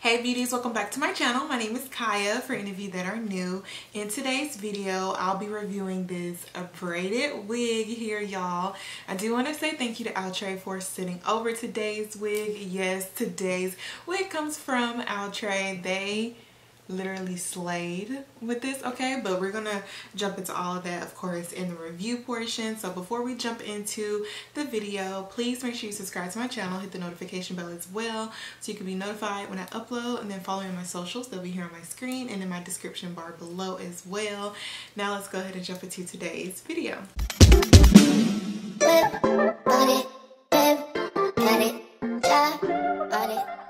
Hey beauties, welcome back to my channel. My name is Kya for any of you that are new. In today's video, I'll be reviewing this braided wig here, y'all. I do want to say thank you to Outre for sending over today's wig. Yes, today's wig comes from Outre. They literally slayed with this okay? But we're gonna jump into all of that of course in the review portion. So before we jump into the video please make sure you subscribe to my channel hit the notification bell as well so you can be notified when I upload and then following my socials. They'll be here on my screen and in my description bar below as well. Now let's go ahead and jump into today's video. It, it, it.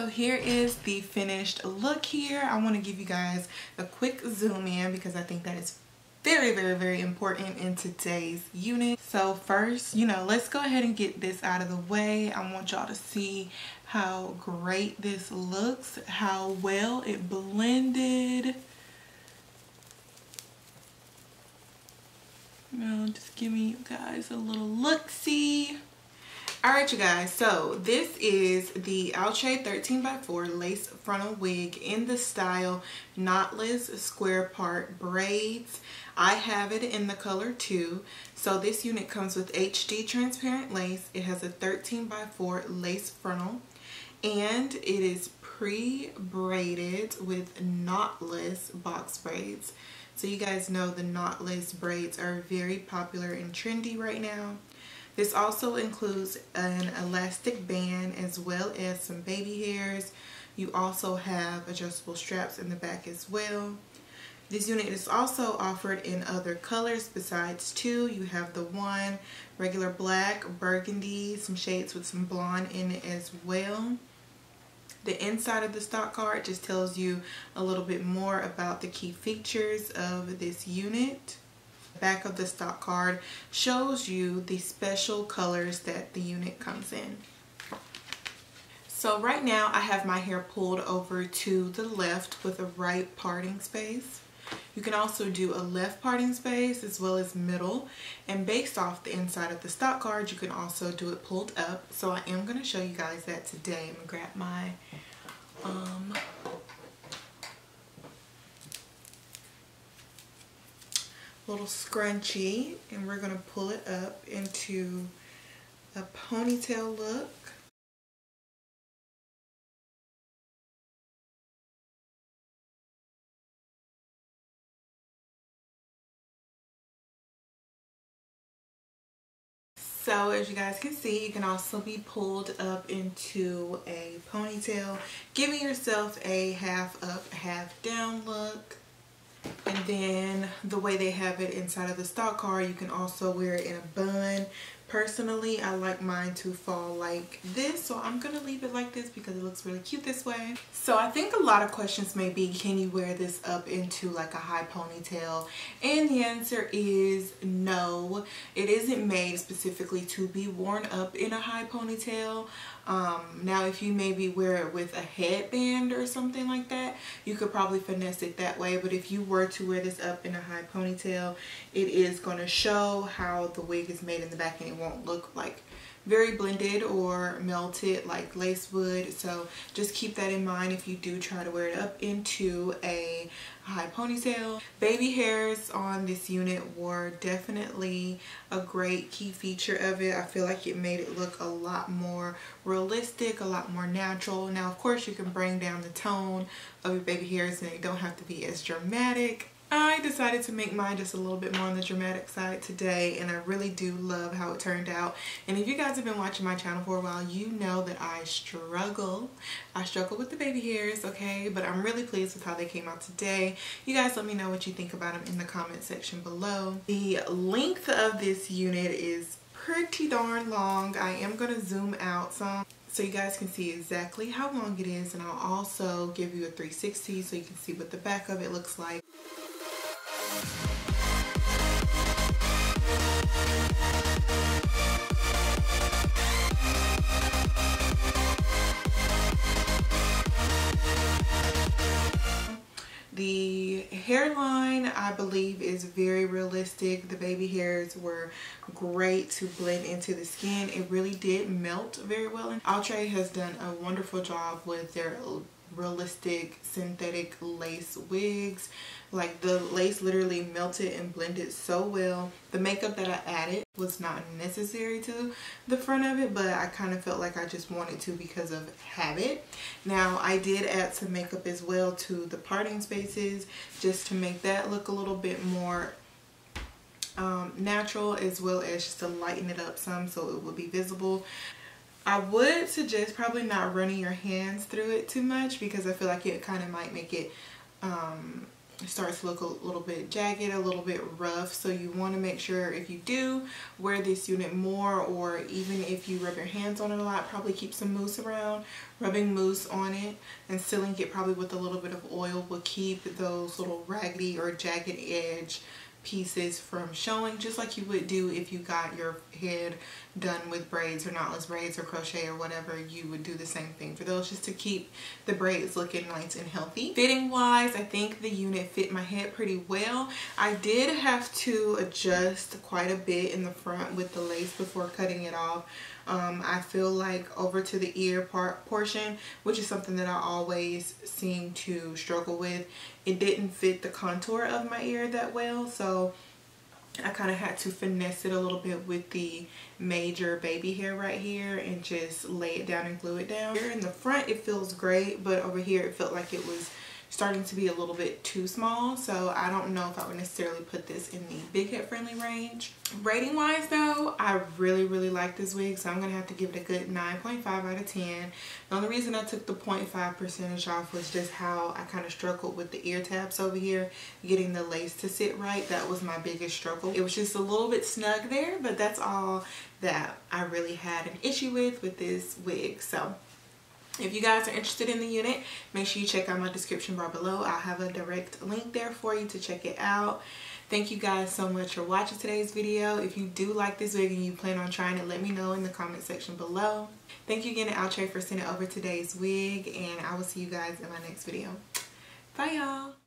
So here is the finished look here. I want to give you guys a quick zoom in because i think that is very very very important in today's unit. So first you know let's go ahead and get this out of the way. I want y'all to see how great this looks how well it blended. Now just give me you guys a little look see all right you guys so this is the Outre 13 by 4 lace frontal wig in the style knotless square part braids. I have it in the color 2 so this unit comes with HD transparent lace. It has a 13 by 4 lace frontal. And it is pre-braided with knotless box braids. So you guys know the knotless braids are very popular and trendy right now this also includes an elastic band as well as some baby hairs. You also have adjustable straps in the back as well. This unit is also offered in other colors besides two. You have the one regular black, burgundy, some shades with some blonde in it as well. The inside of the stock card just tells you a little bit more about the key features of this unit back of the stock card shows you the special colors that the unit comes in. So right now I have my hair pulled over to the left with a right parting space. You can also do a left parting space as well as middle. And based off the inside of the stock card, you can also do it pulled up. So I am going to show you guys that today. I'm going to grab my um, little scrunchie and we're going to pull it up into a ponytail look. So as you guys can see, you can also be pulled up into a ponytail, giving yourself a half up, half down look. And then the way they have it inside of the stock car, you can also wear it in a bun. Personally, I like mine to fall like this, so I'm going to leave it like this because it looks really cute this way. So I think a lot of questions may be, can you wear this up into like a high ponytail? And the answer is no. It isn't made specifically to be worn up in a high ponytail. Um, now if you maybe wear it with a headband or something like that, you could probably finesse it that way. But if you were to wear this up in a high ponytail, it is going to show how the wig is made in the back and it won't look like very blended or melted like lace would so just keep that in mind if you do try to wear it up into a high ponytail. Baby hairs on this unit were definitely a great key feature of it. I feel like it made it look a lot more realistic a lot more natural. Now of course you can bring down the tone of your baby hairs and they don't have to be as dramatic I decided to make mine just a little bit more on the dramatic side today and I really do love how it turned out. And if you guys have been watching my channel for a while you know that I struggle. I struggle with the baby hairs okay? But I'm really pleased with how they came out today. You guys let me know what you think about them in the comment section below. The length of this unit is pretty darn long. I am going to zoom out some so you guys can see exactly how long it is and I'll also give you a 360 so you can see what the back of it looks like the hairline I believe is very realistic. The baby hairs were great to blend into the skin. It really did melt very well. And Outre has done a wonderful job with their realistic synthetic lace wigs. Like the lace literally melted and blended so well. The makeup that I added was not necessary to the front of it but I kind of felt like I just wanted to because of habit. Now I did add some makeup as well to the parting spaces just to make that look a little bit more um, natural as well as just to lighten it up some so it will be visible I would suggest probably not running your hands through it too much because I feel like it kind of might make it um, starts to look a little bit jagged, a little bit rough. So you want to make sure if you do wear this unit more or even if you rub your hands on it a lot, probably keep some mousse around. Rubbing mousse on it and sealing it probably with a little bit of oil will keep those little raggedy or jagged edge pieces from showing just like you would do if you got your head done with braids or knotless braids or crochet or whatever you would do the same thing. For those just to keep the braids looking nice and healthy. Fitting wise I think the unit fit my head pretty well. I did have to adjust quite a bit in the front with the lace before cutting it off um, I feel like over to the ear part portion, which is something that I always seem to struggle with, it didn't fit the contour of my ear that well. So I kind of had to finesse it a little bit with the major baby hair right here and just lay it down and glue it down. Here in the front it feels great but over here it felt like it was starting to be a little bit too small so I don't know if I would necessarily put this in the big head friendly range. Rating wise though I really really like this wig so I'm gonna have to give it a good 9.5 out of 10. The only reason I took the 0.5 percentage off was just how I kind of struggled with the ear tabs over here getting the lace to sit right that was my biggest struggle. It was just a little bit snug there but that's all that I really had an issue with with this wig so if you guys are interested in the unit, make sure you check out my description bar below. I'll have a direct link there for you to check it out. Thank you guys so much for watching today's video. If you do like this wig and you plan on trying it, let me know in the comment section below. Thank you again to Outre for sending over today's wig and I will see you guys in my next video. Bye y'all.